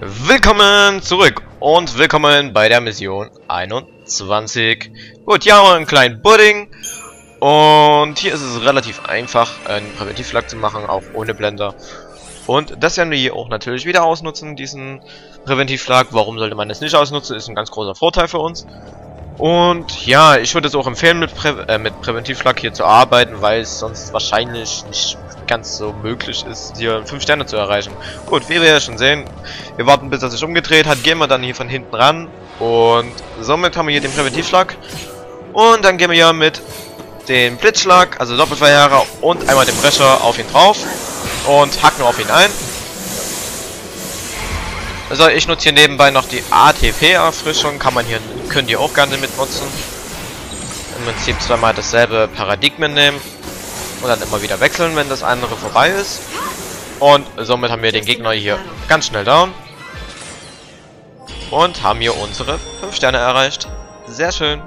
Willkommen zurück und willkommen bei der Mission 21. Gut, hier haben wir einen kleinen Pudding und hier ist es relativ einfach, einen Präventivflag zu machen, auch ohne Blender. Und das werden wir hier auch natürlich wieder ausnutzen, diesen Präventivflag. Warum sollte man das nicht ausnutzen? Ist ein ganz großer Vorteil für uns. Und ja, ich würde es auch empfehlen, mit, Prä äh, mit Präventivflag hier zu arbeiten, weil es sonst wahrscheinlich nicht ganz so möglich ist, hier 5 Sterne zu erreichen. Gut, wie wir ja schon sehen, wir warten bis er sich umgedreht hat, gehen wir dann hier von hinten ran und somit haben wir hier den Präventivschlag. Und dann gehen wir hier mit dem Blitzschlag, also Doppelverheerer und einmal den Brecher auf ihn drauf und hacken auf ihn ein. Also ich nutze hier nebenbei noch die ATP-Erfrischung, kann man hier, könnt ihr auch gerne mit nutzen. Im Prinzip zweimal dasselbe Paradigmen nehmen und dann immer wieder wechseln, wenn das andere vorbei ist. Und somit haben wir den Gegner hier ganz schnell down. Und haben hier unsere 5 Sterne erreicht. Sehr schön.